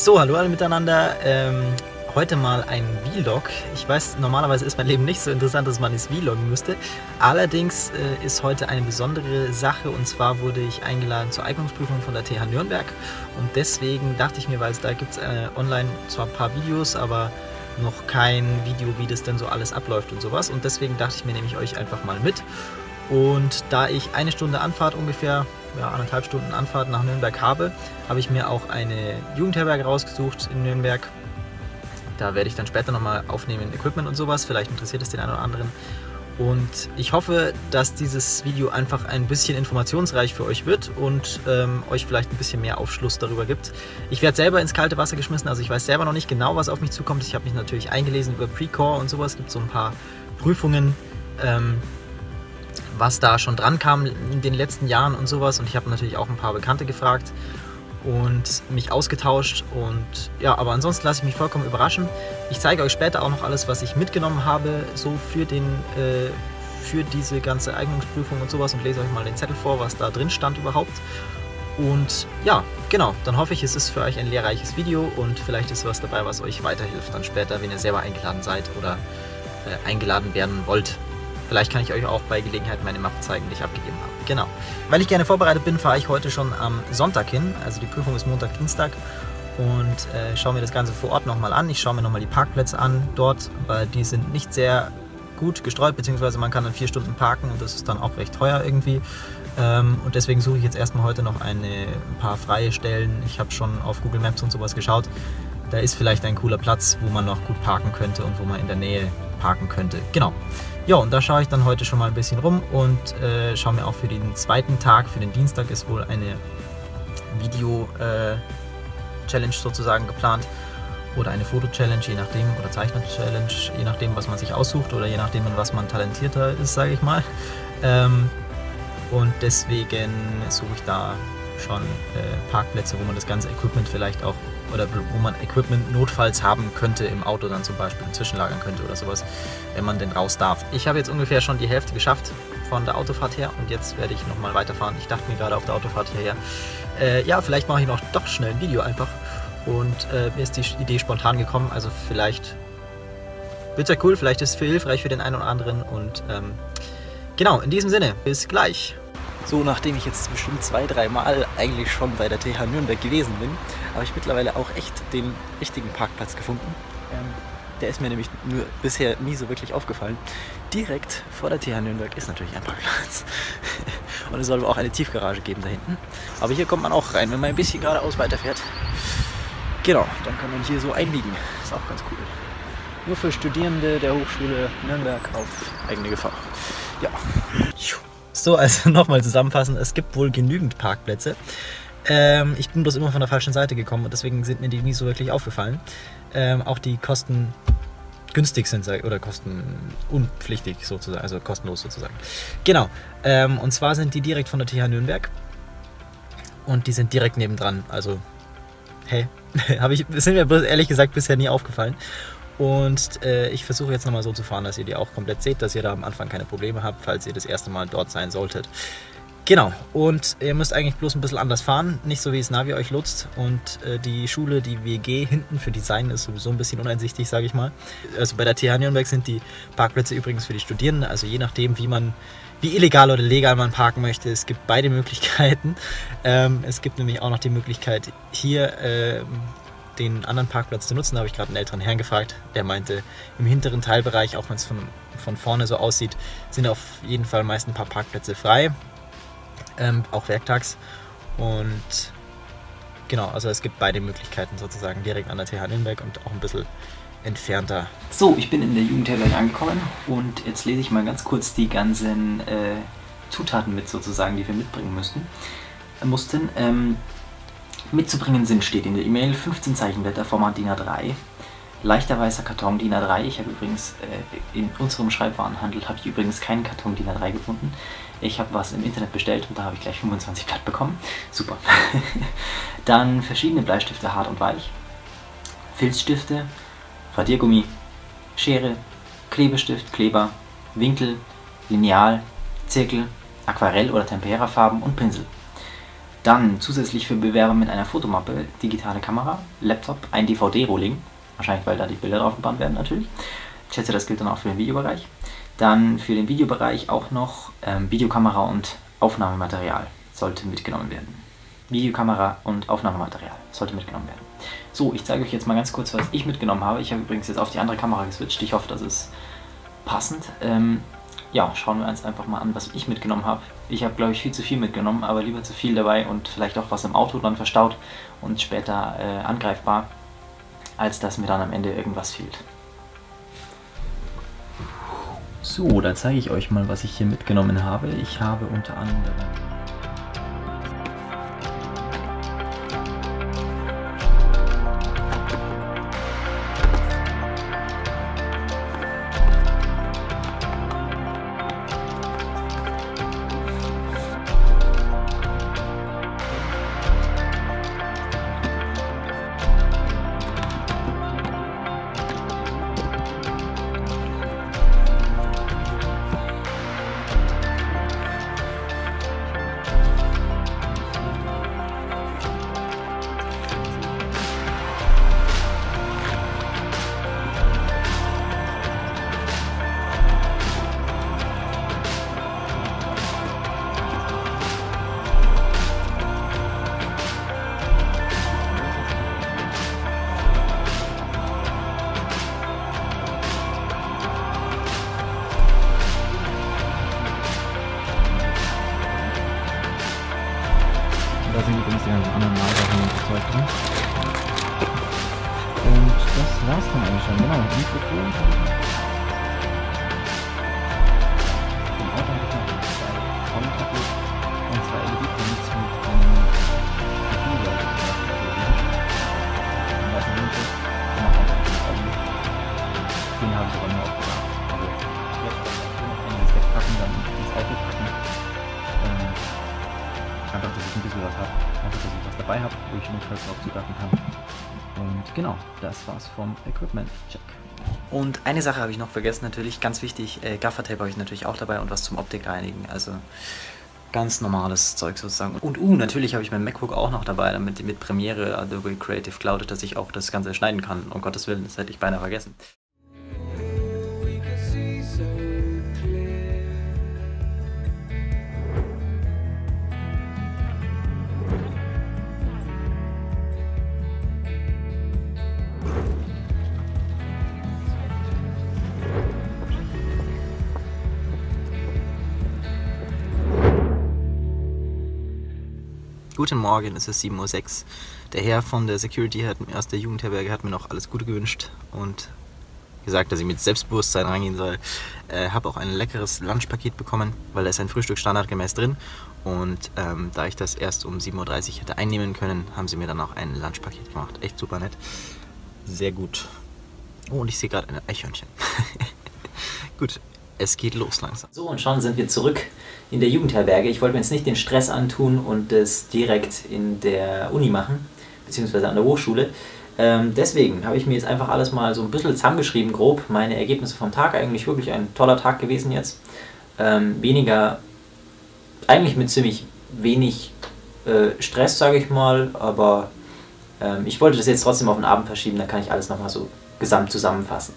So, hallo alle miteinander. Ähm, heute mal ein Vlog. Ich weiß, normalerweise ist mein Leben nicht so interessant, dass man es vloggen müsste. Allerdings äh, ist heute eine besondere Sache und zwar wurde ich eingeladen zur Eignungsprüfung von der TH Nürnberg und deswegen dachte ich mir, weil es da gibt es äh, online zwar ein paar Videos, aber noch kein Video, wie das denn so alles abläuft und sowas und deswegen dachte ich mir, nehme ich euch einfach mal mit. Und da ich eine Stunde Anfahrt ungefähr, ja, anderthalb Stunden Anfahrt nach Nürnberg habe, habe ich mir auch eine Jugendherberge rausgesucht in Nürnberg. Da werde ich dann später nochmal aufnehmen, Equipment und sowas. Vielleicht interessiert es den einen oder anderen. Und ich hoffe, dass dieses Video einfach ein bisschen informationsreich für euch wird und ähm, euch vielleicht ein bisschen mehr Aufschluss darüber gibt. Ich werde selber ins kalte Wasser geschmissen, also ich weiß selber noch nicht genau, was auf mich zukommt. Ich habe mich natürlich eingelesen über Precore und sowas. Es gibt so ein paar Prüfungen. Ähm, was da schon dran kam in den letzten Jahren und sowas. Und ich habe natürlich auch ein paar Bekannte gefragt und mich ausgetauscht. Und ja, aber ansonsten lasse ich mich vollkommen überraschen. Ich zeige euch später auch noch alles, was ich mitgenommen habe, so für, den, äh, für diese ganze Eignungsprüfung und sowas und lese euch mal den Zettel vor, was da drin stand überhaupt. Und ja, genau, dann hoffe ich, es ist für euch ein lehrreiches Video und vielleicht ist was dabei, was euch weiterhilft dann später, wenn ihr selber eingeladen seid oder äh, eingeladen werden wollt. Vielleicht kann ich euch auch bei Gelegenheit meine Mappe zeigen, die ich abgegeben habe. Genau. Weil ich gerne vorbereitet bin, fahre ich heute schon am Sonntag hin. Also die Prüfung ist Montag, Dienstag. Und äh, schaue mir das Ganze vor Ort nochmal an. Ich schaue mir nochmal die Parkplätze an dort, weil die sind nicht sehr gut gestreut, beziehungsweise man kann dann vier Stunden parken und das ist dann auch recht teuer irgendwie. Ähm, und deswegen suche ich jetzt erstmal heute noch eine, ein paar freie Stellen. Ich habe schon auf Google Maps und sowas geschaut. Da ist vielleicht ein cooler Platz, wo man noch gut parken könnte und wo man in der Nähe parken könnte. Genau. Ja, und da schaue ich dann heute schon mal ein bisschen rum und äh, schaue mir auch für den zweiten Tag, für den Dienstag ist wohl eine Video-Challenge äh, sozusagen geplant oder eine Foto-Challenge, je nachdem, oder Zeichner-Challenge, je nachdem, was man sich aussucht oder je nachdem, in was man talentierter ist, sage ich mal. Ähm, und deswegen suche ich da schon äh, Parkplätze, wo man das ganze Equipment vielleicht auch oder wo man Equipment notfalls haben könnte im Auto dann zum Beispiel zwischenlagern könnte oder sowas, wenn man denn raus darf. Ich habe jetzt ungefähr schon die Hälfte geschafft von der Autofahrt her und jetzt werde ich nochmal weiterfahren. Ich dachte mir gerade auf der Autofahrt hierher, äh, ja, vielleicht mache ich noch doch schnell ein Video einfach und äh, mir ist die Idee spontan gekommen, also vielleicht wird es ja cool, vielleicht ist es hilfreich für den einen oder anderen und ähm, genau, in diesem Sinne, bis gleich. So, nachdem ich jetzt bestimmt zwei, drei Mal eigentlich schon bei der TH Nürnberg gewesen bin, habe ich mittlerweile auch echt den richtigen Parkplatz gefunden. Ähm, der ist mir nämlich nur bisher nie so wirklich aufgefallen. Direkt vor der TH Nürnberg ist natürlich ein Parkplatz. Und es soll auch eine Tiefgarage geben da hinten. Aber hier kommt man auch rein, wenn man ein bisschen geradeaus weiterfährt. Genau, dann kann man hier so einliegen. Ist auch ganz cool. Nur für Studierende der Hochschule Nürnberg auf eigene Gefahr. Ja. So, also nochmal zusammenfassen. Es gibt wohl genügend Parkplätze. Ähm, ich bin bloß immer von der falschen Seite gekommen und deswegen sind mir die nie so wirklich aufgefallen. Ähm, auch die Kosten günstig sind oder kostenunpflichtig sozusagen, also kostenlos sozusagen. Genau. Ähm, und zwar sind die direkt von der TH Nürnberg und die sind direkt nebendran. Also, hey, sind mir ehrlich gesagt bisher nie aufgefallen. Und äh, ich versuche jetzt nochmal so zu fahren, dass ihr die auch komplett seht, dass ihr da am Anfang keine Probleme habt, falls ihr das erste Mal dort sein solltet. Genau, und ihr müsst eigentlich bloß ein bisschen anders fahren, nicht so wie es Navi euch lutzt. Und äh, die Schule, die WG hinten für Design ist sowieso ein bisschen uneinsichtig, sage ich mal. Also bei der TH Nürnberg sind die Parkplätze übrigens für die Studierenden, also je nachdem, wie man, wie illegal oder legal man parken möchte. Es gibt beide Möglichkeiten. Ähm, es gibt nämlich auch noch die Möglichkeit, hier äh, den anderen Parkplatz zu nutzen. Da habe ich gerade einen älteren Herrn gefragt, der meinte, im hinteren Teilbereich, auch wenn es von, von vorne so aussieht, sind auf jeden Fall meist ein paar Parkplätze frei, ähm, auch werktags. Und genau, also es gibt beide Möglichkeiten sozusagen, direkt an der TH Nürnberg und auch ein bisschen entfernter. So, ich bin in der Jugendherberge angekommen und jetzt lese ich mal ganz kurz die ganzen äh, Zutaten mit sozusagen, die wir mitbringen müssten, mussten. Ähm, Mitzubringen sind steht in der E-Mail 15 Zeichenblätter, Format DIN A3, leichter weißer Karton DIN A3. Ich habe übrigens äh, in unserem Schreibwarenhandel habe ich übrigens keinen Karton DIN A3 gefunden. Ich habe was im Internet bestellt und da habe ich gleich 25 Blatt bekommen. Super. Dann verschiedene Bleistifte, hart und weich, Filzstifte, Radiergummi, Schere, Klebestift, Kleber, Winkel, Lineal, Zirkel, Aquarell- oder Temperafarben und Pinsel. Dann zusätzlich für Bewerber mit einer Fotomappe, digitale Kamera, Laptop, ein DVD-Rolling, wahrscheinlich weil da die Bilder drauf gebrannt werden natürlich. Ich schätze, das gilt dann auch für den Videobereich. Dann für den Videobereich auch noch ähm, Videokamera und Aufnahmematerial sollte mitgenommen werden. Videokamera und Aufnahmematerial sollte mitgenommen werden. So, ich zeige euch jetzt mal ganz kurz, was ich mitgenommen habe. Ich habe übrigens jetzt auf die andere Kamera geswitcht. Ich hoffe, das ist passend. Ähm, ja, schauen wir uns einfach mal an, was ich mitgenommen habe. Ich habe, glaube ich, viel zu viel mitgenommen, aber lieber zu viel dabei und vielleicht auch was im Auto dann verstaut und später äh, angreifbar, als dass mir dann am Ende irgendwas fehlt. So, da zeige ich euch mal, was ich hier mitgenommen habe. Ich habe unter anderem... war's dann eigentlich schon. Genau, Mikrofon vom Equipment-Check. Und eine Sache habe ich noch vergessen, natürlich, ganz wichtig, äh, Gaffertape habe ich natürlich auch dabei und was zum Optik reinigen. Also ganz normales Zeug sozusagen. Und uh, natürlich habe ich mein MacBook auch noch dabei, damit mit Premiere Adobe Creative Cloud, dass ich auch das Ganze schneiden kann. Um Gottes Willen, das hätte ich beinahe vergessen. Guten Morgen, es ist 7.06 Uhr. Der Herr von der Security hat, aus der Jugendherberge hat mir noch alles Gute gewünscht und gesagt, dass ich mit Selbstbewusstsein reingehen soll. Äh, habe auch ein leckeres Lunchpaket bekommen, weil da ist ein Frühstück standardgemäß drin. Und ähm, da ich das erst um 7.30 Uhr hätte einnehmen können, haben sie mir dann auch ein Lunchpaket gemacht. Echt super nett. Sehr gut. Oh, und ich sehe gerade ein Eichhörnchen. gut, es geht los langsam. So, und schon sind wir zurück in der Jugendherberge. Ich wollte mir jetzt nicht den Stress antun und das direkt in der Uni machen, beziehungsweise an der Hochschule. Ähm, deswegen habe ich mir jetzt einfach alles mal so ein bisschen zusammengeschrieben, grob. Meine Ergebnisse vom Tag. Eigentlich wirklich ein toller Tag gewesen jetzt. Ähm, weniger, eigentlich mit ziemlich wenig äh, Stress, sage ich mal, aber ähm, ich wollte das jetzt trotzdem auf den Abend verschieben, dann kann ich alles nochmal so gesamt zusammenfassen.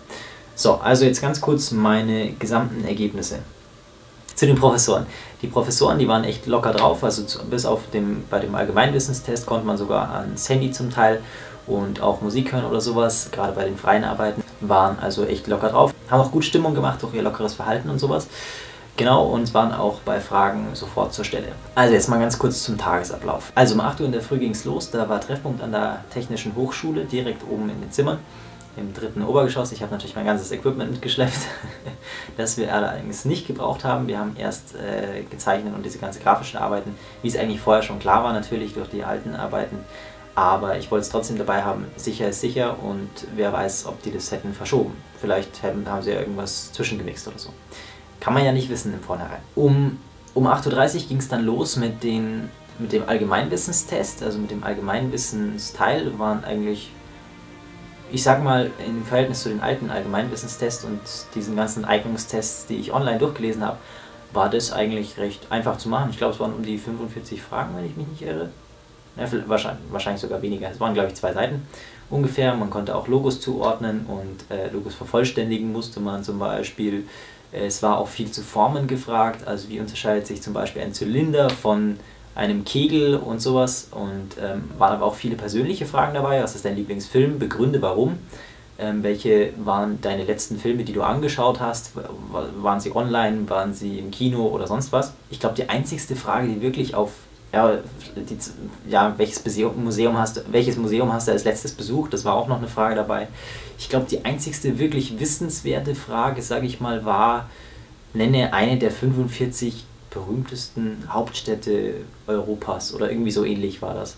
So, also jetzt ganz kurz meine gesamten Ergebnisse. Zu den Professoren. Die Professoren, die waren echt locker drauf, also zu, bis auf dem, bei dem Allgemeinwissenstest konnte man sogar ans Handy zum Teil und auch Musik hören oder sowas, gerade bei den freien Arbeiten, waren also echt locker drauf. Haben auch gut Stimmung gemacht durch ihr lockeres Verhalten und sowas. Genau, und waren auch bei Fragen sofort zur Stelle. Also jetzt mal ganz kurz zum Tagesablauf. Also um 8 Uhr in der Früh ging es los, da war Treffpunkt an der Technischen Hochschule, direkt oben in den Zimmern im dritten Obergeschoss. Ich habe natürlich mein ganzes Equipment mitgeschleppt, das wir allerdings nicht gebraucht haben. Wir haben erst äh, gezeichnet und diese ganze grafischen Arbeiten, wie es eigentlich vorher schon klar war, natürlich durch die alten Arbeiten. Aber ich wollte es trotzdem dabei haben. Sicher ist sicher und wer weiß, ob die das hätten verschoben. Vielleicht hätten, haben sie ja irgendwas zwischengemixt oder so. Kann man ja nicht wissen im Vornherein. Um, um 8.30 Uhr ging es dann los mit, den, mit dem Allgemeinwissenstest, also mit dem Allgemeinwissensteil waren eigentlich ich sag mal, im Verhältnis zu den alten Allgemeinwissenstests und diesen ganzen Eignungstests, die ich online durchgelesen habe, war das eigentlich recht einfach zu machen. Ich glaube, es waren um die 45 Fragen, wenn ich mich nicht irre. Ja, wahrscheinlich, wahrscheinlich sogar weniger. Es waren, glaube ich, zwei Seiten ungefähr. Man konnte auch Logos zuordnen und äh, Logos vervollständigen musste man zum Beispiel. Es war auch viel zu Formen gefragt, also wie unterscheidet sich zum Beispiel ein Zylinder von einem Kegel und sowas. Und ähm, waren aber auch viele persönliche Fragen dabei. Was ist dein Lieblingsfilm? Begründe warum. Ähm, welche waren deine letzten Filme, die du angeschaut hast? Waren sie online? Waren sie im Kino oder sonst was? Ich glaube, die einzigste Frage, die wirklich auf ja, die, ja, welches Museum hast welches Museum hast du als letztes besucht? Das war auch noch eine Frage dabei. Ich glaube, die einzigste wirklich wissenswerte Frage, sage ich mal, war, nenne eine der 45 berühmtesten Hauptstädte Europas oder irgendwie so ähnlich war das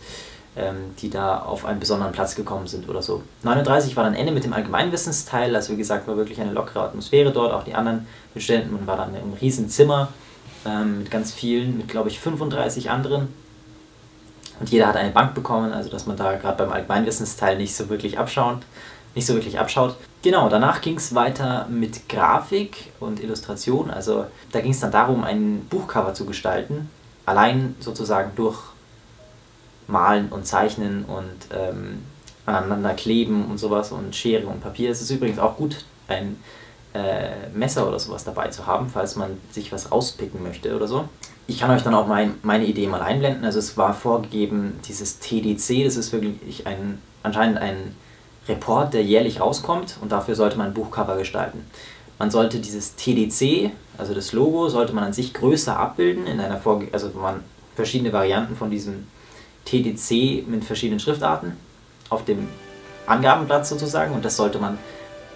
ähm, die da auf einen besonderen Platz gekommen sind oder so. 39 war dann Ende mit dem Allgemeinwissensteil, also wie gesagt, war wirklich eine lockere Atmosphäre dort, auch die anderen Studenten, man war dann im riesen Zimmer ähm, mit ganz vielen, mit glaube ich 35 anderen und jeder hat eine Bank bekommen, also dass man da gerade beim Allgemeinwissensteil nicht so wirklich abschaut, nicht so wirklich abschaut. Genau, danach ging es weiter mit Grafik und Illustration, also da ging es dann darum, ein Buchcover zu gestalten, allein sozusagen durch Malen und Zeichnen und ähm, aneinander kleben und sowas und Schere und Papier. Es ist übrigens auch gut, ein äh, Messer oder sowas dabei zu haben, falls man sich was rauspicken möchte oder so. Ich kann euch dann auch mein, meine Idee mal einblenden. Also es war vorgegeben, dieses TDC, das ist wirklich ein, anscheinend ein Report, der jährlich rauskommt und dafür sollte man ein Buchcover gestalten. Man sollte dieses TDC, also das Logo, sollte man an sich größer abbilden, in einer Vorge also man verschiedene Varianten von diesem TDC mit verschiedenen Schriftarten auf dem Angabenblatt sozusagen und das sollte man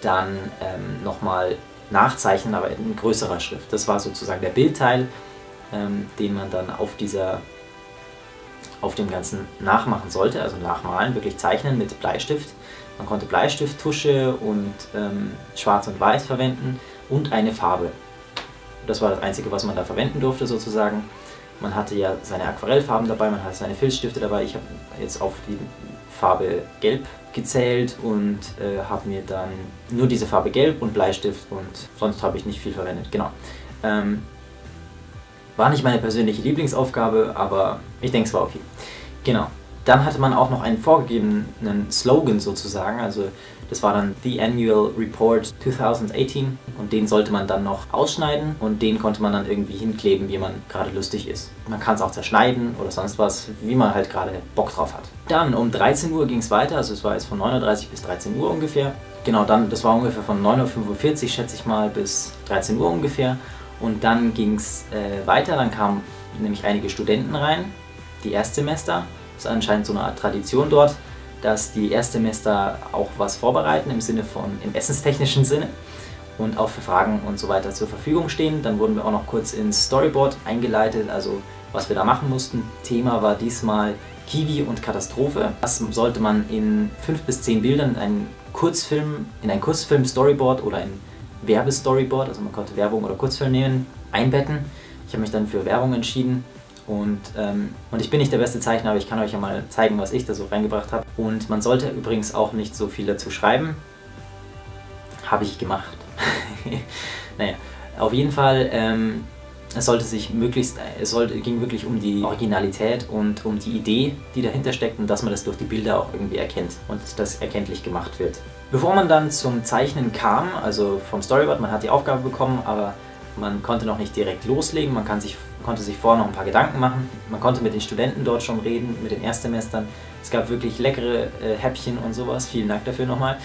dann ähm, nochmal nachzeichnen, aber in größerer Schrift. Das war sozusagen der Bildteil, ähm, den man dann auf dieser auf dem Ganzen nachmachen sollte, also nachmalen, wirklich zeichnen mit Bleistift. Man konnte Bleistift, Tusche und ähm, Schwarz und Weiß verwenden und eine Farbe. Das war das Einzige, was man da verwenden durfte sozusagen. Man hatte ja seine Aquarellfarben dabei, man hatte seine Filzstifte dabei. Ich habe jetzt auf die Farbe Gelb gezählt und äh, habe mir dann nur diese Farbe Gelb und Bleistift und sonst habe ich nicht viel verwendet. Genau. Ähm, war nicht meine persönliche Lieblingsaufgabe, aber ich denke, es war okay. Genau. Dann hatte man auch noch einen vorgegebenen Slogan sozusagen, also das war dann The Annual Report 2018 und den sollte man dann noch ausschneiden und den konnte man dann irgendwie hinkleben, wie man gerade lustig ist. Man kann es auch zerschneiden oder sonst was, wie man halt gerade Bock drauf hat. Dann um 13 Uhr ging es weiter, also es war jetzt von 9.30 Uhr bis 13 Uhr ungefähr. Genau, dann, das war ungefähr von 9.45 Uhr, schätze ich mal, bis 13 Uhr ungefähr. Und dann ging es äh, weiter, dann kamen nämlich einige Studenten rein, die Erstsemester. Ist anscheinend so eine Art Tradition dort dass die Erstsemester auch was vorbereiten im Sinne von, im essenstechnischen Sinne und auch für Fragen und so weiter zur Verfügung stehen. Dann wurden wir auch noch kurz ins Storyboard eingeleitet, also was wir da machen mussten. Thema war diesmal Kiwi und Katastrophe. Das sollte man in fünf bis zehn Bildern in einen Kurzfilm, in ein Kurzfilm-Storyboard oder ein Werbestoryboard, also man konnte Werbung oder Kurzfilm nehmen, einbetten. Ich habe mich dann für Werbung entschieden und, ähm, und ich bin nicht der beste Zeichner, aber ich kann euch ja mal zeigen, was ich da so reingebracht habe. Und man sollte übrigens auch nicht so viel dazu schreiben. Habe ich gemacht. naja, auf jeden Fall, ähm, es sollte sich möglichst, es sollte, ging wirklich um die Originalität und um die Idee, die dahinter steckt und dass man das durch die Bilder auch irgendwie erkennt und das erkenntlich gemacht wird. Bevor man dann zum Zeichnen kam, also vom Storyboard, man hat die Aufgabe bekommen, aber man konnte noch nicht direkt loslegen, man kann sich, konnte sich vorher noch ein paar Gedanken machen. Man konnte mit den Studenten dort schon reden, mit den Erstsemestern. Es gab wirklich leckere äh, Häppchen und sowas, vielen Dank dafür nochmal.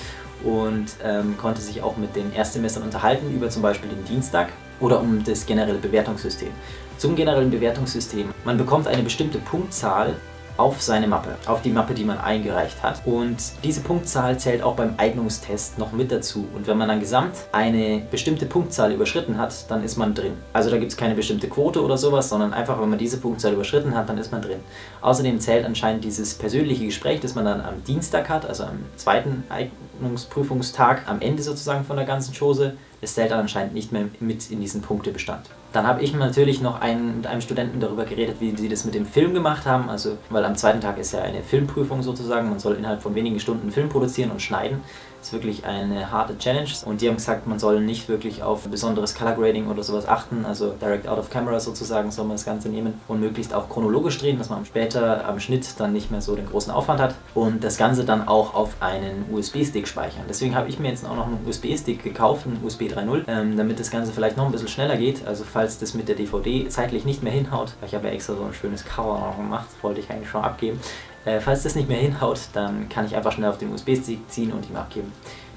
Und ähm, konnte sich auch mit den Erstsemestern unterhalten über zum Beispiel den Dienstag oder um das generelle Bewertungssystem. Zum generellen Bewertungssystem. Man bekommt eine bestimmte Punktzahl auf seine Mappe, auf die Mappe, die man eingereicht hat. Und diese Punktzahl zählt auch beim Eignungstest noch mit dazu. Und wenn man dann gesamt eine bestimmte Punktzahl überschritten hat, dann ist man drin. Also da gibt es keine bestimmte Quote oder sowas, sondern einfach, wenn man diese Punktzahl überschritten hat, dann ist man drin. Außerdem zählt anscheinend dieses persönliche Gespräch, das man dann am Dienstag hat, also am zweiten Eignungsprüfungstag, am Ende sozusagen von der ganzen Chose, zählt dann anscheinend nicht mehr mit in diesen Punktebestand. Dann habe ich natürlich noch einen, mit einem Studenten darüber geredet, wie sie das mit dem Film gemacht haben. Also, weil am zweiten Tag ist ja eine Filmprüfung sozusagen. Man soll innerhalb von wenigen Stunden einen Film produzieren und schneiden ist wirklich eine harte Challenge. Und die haben gesagt, man soll nicht wirklich auf besonderes Color Grading oder sowas achten, also Direct Out of Camera sozusagen soll man das Ganze nehmen und möglichst auch chronologisch drehen, dass man später am Schnitt dann nicht mehr so den großen Aufwand hat und das Ganze dann auch auf einen USB-Stick speichern. Deswegen habe ich mir jetzt auch noch einen USB-Stick gekauft, einen USB 3.0, ähm, damit das Ganze vielleicht noch ein bisschen schneller geht, also falls das mit der DVD zeitlich nicht mehr hinhaut, ich habe ja extra so ein schönes Cover noch gemacht, wollte ich eigentlich schon abgeben, äh, falls das nicht mehr hinhaut, dann kann ich einfach schnell auf den USB-Stick ziehen und ihm abgeben.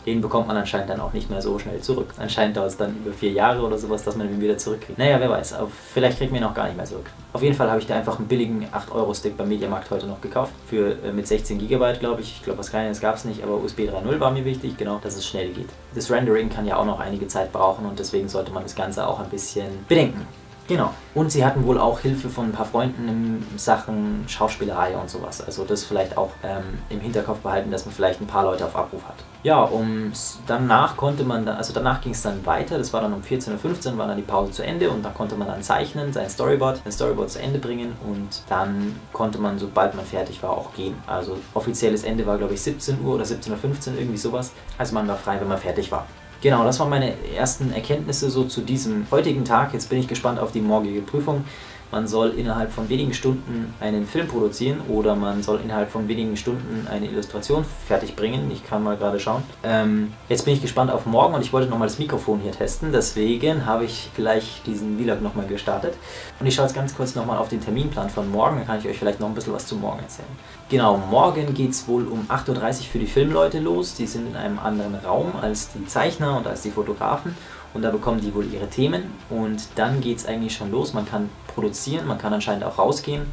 Den bekommt man anscheinend dann auch nicht mehr so schnell zurück. Anscheinend dauert es dann über vier Jahre oder sowas, dass man ihn wieder zurückkriegt. Naja, wer weiß. Vielleicht kriegt man ihn auch gar nicht mehr zurück. Auf jeden Fall habe ich da einfach einen billigen 8-Euro-Stick beim Mediamarkt heute noch gekauft. Für, äh, mit 16 GB, glaube ich. Ich glaube, was Kleines gab es nicht, aber USB 3.0 war mir wichtig, genau, dass es schnell geht. Das Rendering kann ja auch noch einige Zeit brauchen und deswegen sollte man das Ganze auch ein bisschen bedenken. Genau. Und sie hatten wohl auch Hilfe von ein paar Freunden in Sachen Schauspielerei und sowas. Also das vielleicht auch ähm, im Hinterkopf behalten, dass man vielleicht ein paar Leute auf Abruf hat. Ja, um, danach konnte man, dann, also danach ging es dann weiter. Das war dann um 14.15 Uhr, war dann die Pause zu Ende und da konnte man dann zeichnen, sein Storyboard, sein Storyboard zu Ende bringen und dann konnte man, sobald man fertig war, auch gehen. Also offizielles Ende war, glaube ich, 17 Uhr oder 17.15 Uhr, irgendwie sowas. Also man war frei, wenn man fertig war. Genau, das waren meine ersten Erkenntnisse so zu diesem heutigen Tag. Jetzt bin ich gespannt auf die morgige Prüfung. Man soll innerhalb von wenigen Stunden einen Film produzieren oder man soll innerhalb von wenigen Stunden eine Illustration fertig bringen. Ich kann mal gerade schauen. Ähm, jetzt bin ich gespannt auf morgen und ich wollte nochmal das Mikrofon hier testen. Deswegen habe ich gleich diesen Vlog nochmal gestartet. Und ich schaue jetzt ganz kurz nochmal auf den Terminplan von morgen. Dann kann ich euch vielleicht noch ein bisschen was zu morgen erzählen. Genau, morgen geht es wohl um 8.30 Uhr für die Filmleute los. Die sind in einem anderen Raum als die Zeichner und als die Fotografen. Und da bekommen die wohl ihre Themen. Und dann geht es eigentlich schon los. Man kann produzieren, man kann anscheinend auch rausgehen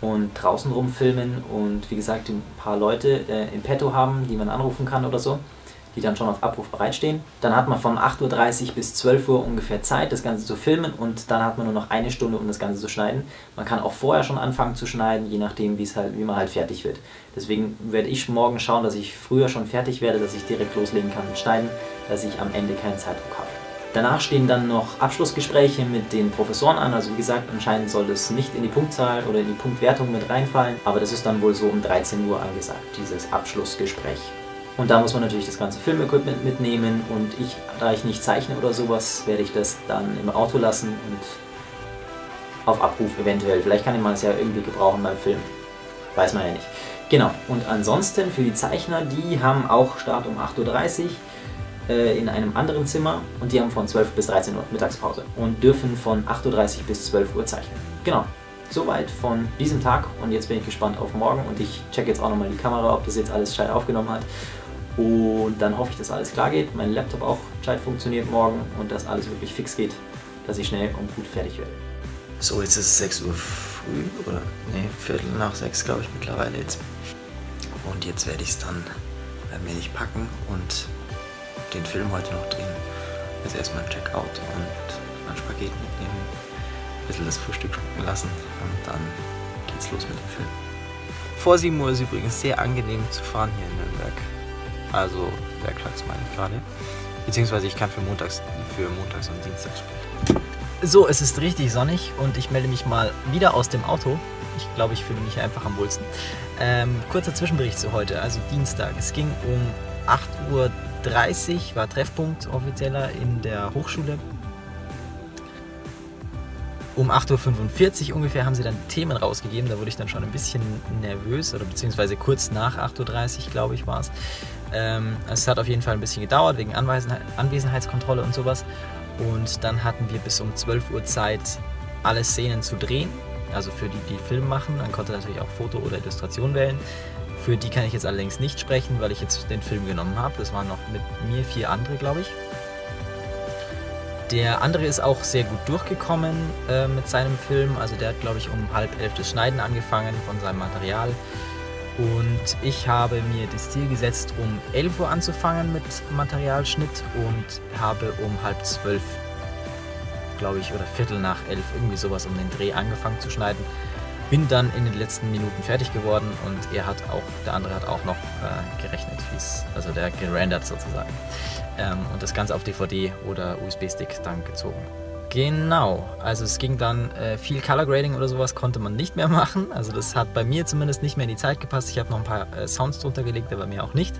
und draußen rumfilmen und wie gesagt ein paar Leute äh, im Petto haben, die man anrufen kann oder so die dann schon auf Abruf bereitstehen. Dann hat man von 8.30 Uhr bis 12 Uhr ungefähr Zeit, das Ganze zu filmen und dann hat man nur noch eine Stunde, um das Ganze zu schneiden. Man kann auch vorher schon anfangen zu schneiden, je nachdem, halt, wie man halt fertig wird. Deswegen werde ich morgen schauen, dass ich früher schon fertig werde, dass ich direkt loslegen kann mit Schneiden, dass ich am Ende keinen Zeitdruck habe. Danach stehen dann noch Abschlussgespräche mit den Professoren an. Also wie gesagt, anscheinend soll das nicht in die Punktzahl oder in die Punktwertung mit reinfallen. Aber das ist dann wohl so um 13 Uhr angesagt, dieses Abschlussgespräch. Und da muss man natürlich das ganze Filmequipment mitnehmen und ich, da ich nicht zeichne oder sowas, werde ich das dann im Auto lassen und auf Abruf eventuell. Vielleicht kann man es ja irgendwie gebrauchen beim Film. Weiß man ja nicht. Genau, und ansonsten für die Zeichner, die haben auch Start um 8.30 Uhr äh, in einem anderen Zimmer und die haben von 12 bis 13 Uhr Mittagspause und dürfen von 8.30 Uhr bis 12 Uhr zeichnen. Genau, soweit von diesem Tag und jetzt bin ich gespannt auf morgen und ich check jetzt auch nochmal die Kamera, ob das jetzt alles gescheit aufgenommen hat und dann hoffe ich, dass alles klar geht, mein Laptop auch gescheit funktioniert morgen und dass alles wirklich fix geht, dass ich schnell und gut fertig werde. So, jetzt ist es 6 Uhr früh, oder? Ne, Viertel nach 6 glaube ich mittlerweile jetzt. Und jetzt werde ich es dann wenig packen und den Film heute noch drehen. Jetzt erstmal ein Checkout und ein Spaghetti mitnehmen, ein bisschen das Frühstück schmecken lassen und dann geht's los mit dem Film. Vor 7 Uhr ist übrigens sehr angenehm zu fahren hier in Nürnberg. Also werktags meine ich gerade. Beziehungsweise ich kann für montags, für montags und dienstags sprechen. So, es ist richtig sonnig und ich melde mich mal wieder aus dem Auto. Ich glaube, ich fühle mich einfach am wohlsten. Ähm, kurzer Zwischenbericht zu heute, also Dienstag. Es ging um 8.30 Uhr, war Treffpunkt offizieller in der Hochschule um 8.45 Uhr ungefähr haben sie dann Themen rausgegeben. Da wurde ich dann schon ein bisschen nervös, oder beziehungsweise kurz nach 8.30 Uhr, glaube ich, war es. Ähm, es hat auf jeden Fall ein bisschen gedauert, wegen Anwesenheit, Anwesenheitskontrolle und sowas. Und dann hatten wir bis um 12 Uhr Zeit, alle Szenen zu drehen. Also für die, die Film machen. Man konnte natürlich auch Foto oder Illustration wählen. Für die kann ich jetzt allerdings nicht sprechen, weil ich jetzt den Film genommen habe. Das waren noch mit mir vier andere, glaube ich. Der andere ist auch sehr gut durchgekommen äh, mit seinem Film. Also der hat, glaube ich, um halb elf das Schneiden angefangen von seinem Material. Und ich habe mir das Ziel gesetzt, um 11 Uhr anzufangen mit Materialschnitt und habe um halb zwölf, glaube ich, oder Viertel nach elf, irgendwie sowas um den Dreh angefangen zu schneiden. Bin dann in den letzten Minuten fertig geworden und er hat auch, der andere hat auch noch äh, gerechnet, also der gerendert sozusagen ähm, und das Ganze auf DVD oder USB-Stick dann gezogen. Genau, also es ging dann äh, viel Color Grading oder sowas konnte man nicht mehr machen. Also das hat bei mir zumindest nicht mehr in die Zeit gepasst. Ich habe noch ein paar äh, Sounds drunter gelegt, aber mir auch nicht.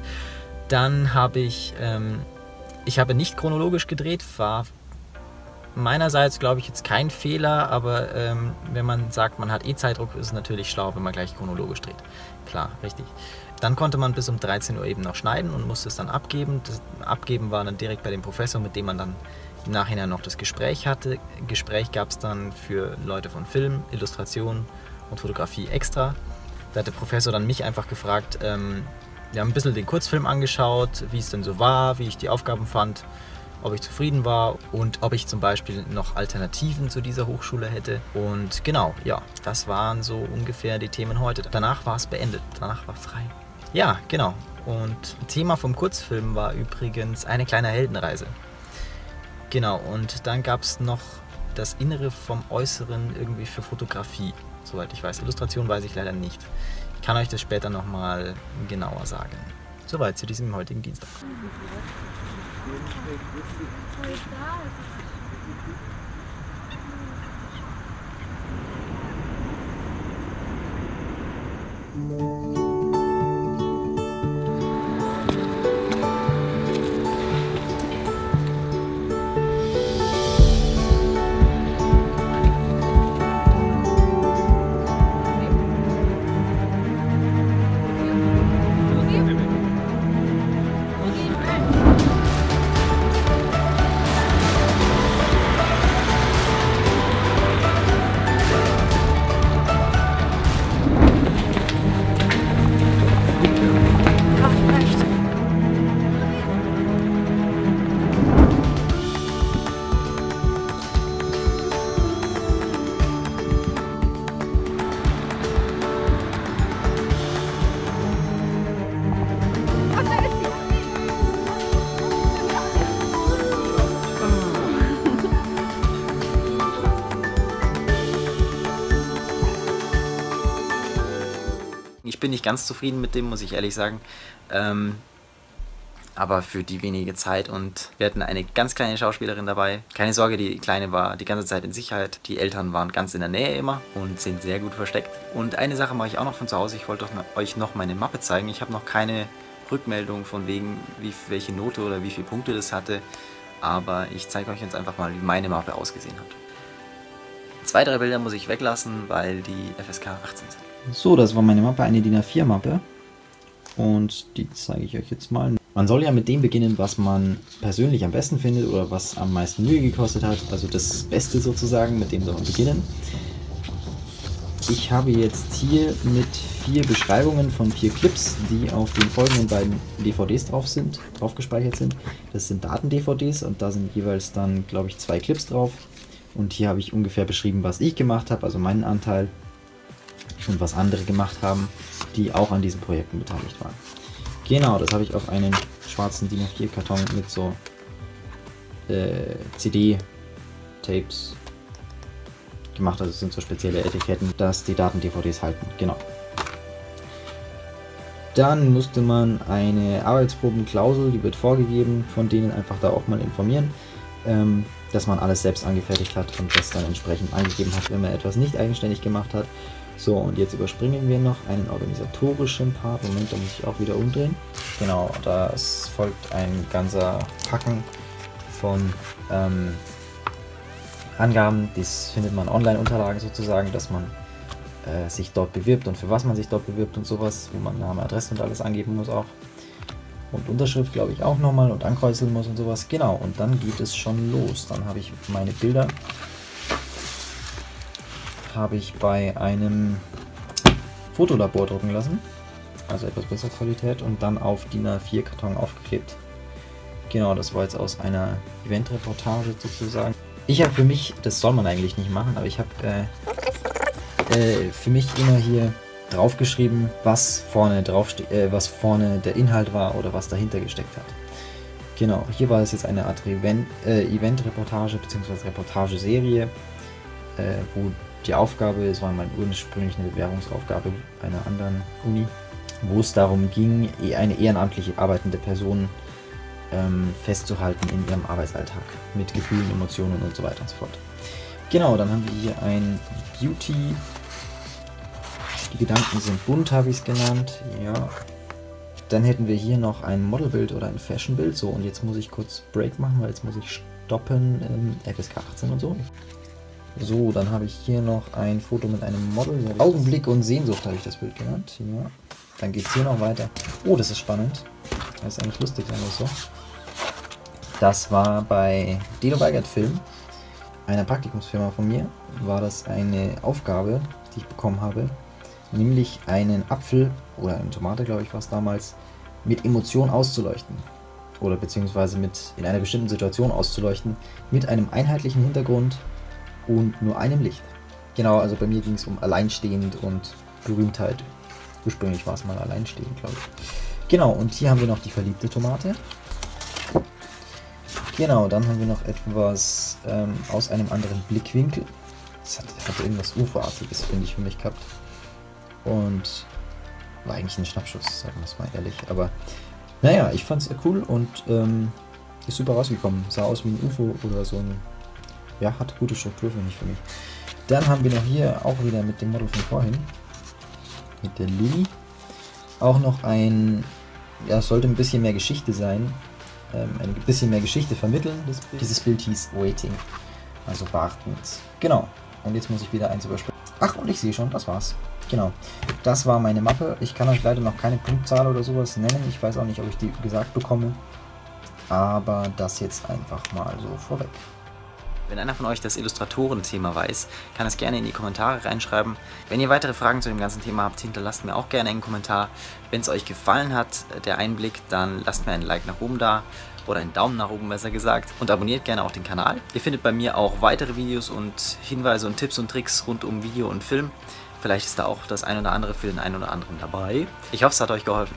Dann habe ich, ähm, ich habe nicht chronologisch gedreht, war meinerseits glaube ich jetzt kein Fehler, aber ähm, wenn man sagt, man hat eh Zeitdruck, ist es natürlich schlau, wenn man gleich chronologisch dreht. Klar, richtig. Dann konnte man bis um 13 Uhr eben noch schneiden und musste es dann abgeben. Das Abgeben war dann direkt bei dem Professor, mit dem man dann im Nachhinein noch das Gespräch hatte. Gespräch gab es dann für Leute von Film, Illustration und Fotografie extra. Da hat der Professor dann mich einfach gefragt, ähm, wir haben ein bisschen den Kurzfilm angeschaut, wie es denn so war, wie ich die Aufgaben fand, ob ich zufrieden war und ob ich zum Beispiel noch Alternativen zu dieser Hochschule hätte. Und genau, ja, das waren so ungefähr die Themen heute. Danach war es beendet, danach war frei. Ja, genau. Und Thema vom Kurzfilm war übrigens eine kleine Heldenreise. Genau, und dann gab es noch das Innere vom Äußeren irgendwie für Fotografie, soweit ich weiß. Illustration weiß ich leider nicht. Ich kann euch das später nochmal genauer sagen. Soweit zu diesem heutigen Dienstag. Thank you. Ich bin nicht ganz zufrieden mit dem, muss ich ehrlich sagen. Ähm, aber für die wenige Zeit und wir hatten eine ganz kleine Schauspielerin dabei. Keine Sorge, die Kleine war die ganze Zeit in Sicherheit. Die Eltern waren ganz in der Nähe immer und sind sehr gut versteckt. Und eine Sache mache ich auch noch von zu Hause. Ich wollte euch noch meine Mappe zeigen. Ich habe noch keine Rückmeldung von wegen, wie, welche Note oder wie viele Punkte das hatte. Aber ich zeige euch jetzt einfach mal, wie meine Mappe ausgesehen hat. Zwei, drei Bilder muss ich weglassen, weil die FSK 18 sind. So, das war meine Mappe, eine DIN A4 Mappe. Und die zeige ich euch jetzt mal. Man soll ja mit dem beginnen, was man persönlich am besten findet oder was am meisten Mühe gekostet hat. Also das Beste sozusagen, mit dem soll man beginnen. Ich habe jetzt hier mit vier Beschreibungen von vier Clips, die auf den folgenden beiden DVDs drauf sind, drauf gespeichert sind. Das sind Daten-DVDs und da sind jeweils dann, glaube ich, zwei Clips drauf. Und hier habe ich ungefähr beschrieben, was ich gemacht habe, also meinen Anteil und was andere gemacht haben, die auch an diesen Projekten beteiligt waren. Genau, das habe ich auf einen schwarzen DIN A4 Karton mit so äh, CD-Tapes gemacht. Also es sind so spezielle Etiketten, dass die Daten-DVDs halten. Genau. Dann musste man eine Arbeitsprobenklausel, die wird vorgegeben, von denen einfach da auch mal informieren, ähm, dass man alles selbst angefertigt hat und das dann entsprechend angegeben hat, wenn man etwas nicht eigenständig gemacht hat. So, und jetzt überspringen wir noch einen organisatorischen Part. Moment, da muss ich auch wieder umdrehen. Genau, das folgt ein ganzer Packen von ähm, Angaben. Das findet man Online-Unterlagen sozusagen, dass man äh, sich dort bewirbt und für was man sich dort bewirbt und sowas, wo man Name, Adresse und alles angeben muss auch. Und Unterschrift glaube ich auch nochmal und ankreuzeln muss und sowas. Genau, und dann geht es schon los. Dann habe ich meine Bilder habe ich bei einem Fotolabor drucken lassen, also etwas bessere Qualität, und dann auf DIN A4 Karton aufgeklebt. Genau, das war jetzt aus einer Eventreportage sozusagen. Ich habe für mich, das soll man eigentlich nicht machen, aber ich habe äh, äh, für mich immer hier draufgeschrieben, was vorne äh, was vorne der Inhalt war oder was dahinter gesteckt hat. Genau, hier war es jetzt eine Art Event, äh, Event-Reportage bzw. Reportageserie, äh, wo die Aufgabe, es war meine ursprünglich eine Bewerbungsaufgabe einer anderen Uni, wo es darum ging, eine ehrenamtliche arbeitende Person ähm, festzuhalten in ihrem Arbeitsalltag mit Gefühlen, Emotionen und so weiter und so fort. Genau, dann haben wir hier ein Beauty. Die Gedanken sind bunt, habe ich es genannt. Ja. Dann hätten wir hier noch ein Modelbild oder ein Fashionbild. So, und jetzt muss ich kurz Break machen, weil jetzt muss ich stoppen. Ähm, FSK 18 und so. So, dann habe ich hier noch ein Foto mit einem Model. Augenblick und Sehnsucht habe ich das Bild genannt. Ja. Dann geht es hier noch weiter. Oh, das ist spannend. Das ist eigentlich lustig, wir so. Das war bei Dino Weigert Film, einer Praktikumsfirma von mir, war das eine Aufgabe, die ich bekommen habe, nämlich einen Apfel oder eine Tomate, glaube ich, war es damals, mit Emotion auszuleuchten. Oder beziehungsweise mit in einer bestimmten Situation auszuleuchten, mit einem einheitlichen Hintergrund und nur einem Licht. Genau, also bei mir ging es um alleinstehend und Berühmtheit. Ursprünglich war es mal alleinstehend, glaube ich. Genau, und hier haben wir noch die verliebte Tomate. Genau, dann haben wir noch etwas ähm, aus einem anderen Blickwinkel. Das hat, hat irgendwas UFO-artiges, finde ich, für mich gehabt. Und war eigentlich ein Schnappschuss, sagen wir es mal ehrlich. Aber naja, ich fand es cool und ähm, ist super rausgekommen. Sah aus wie ein UFO oder so ein. Ja, hat gute Struktur, finde ich, für mich. Dann haben wir noch hier auch wieder mit dem Model von vorhin, mit der Lilly, auch noch ein. Ja, es sollte ein bisschen mehr Geschichte sein ähm, ein bisschen mehr Geschichte vermitteln. Bild. Dieses Bild hieß Waiting, also wartend. Genau. Und jetzt muss ich wieder eins überspringen. Ach, und ich sehe schon, das war's. Genau. Das war meine Mappe. Ich kann euch leider noch keine Punktzahl oder sowas nennen. Ich weiß auch nicht, ob ich die gesagt bekomme. Aber das jetzt einfach mal so vorweg. Wenn einer von euch das Illustratoren-Thema weiß, kann es gerne in die Kommentare reinschreiben. Wenn ihr weitere Fragen zu dem ganzen Thema habt, hinterlasst mir auch gerne einen Kommentar. Wenn es euch gefallen hat, der Einblick, dann lasst mir ein Like nach oben da oder einen Daumen nach oben besser gesagt und abonniert gerne auch den Kanal. Ihr findet bei mir auch weitere Videos und Hinweise und Tipps und Tricks rund um Video und Film. Vielleicht ist da auch das ein oder andere für den einen oder anderen dabei. Ich hoffe, es hat euch geholfen.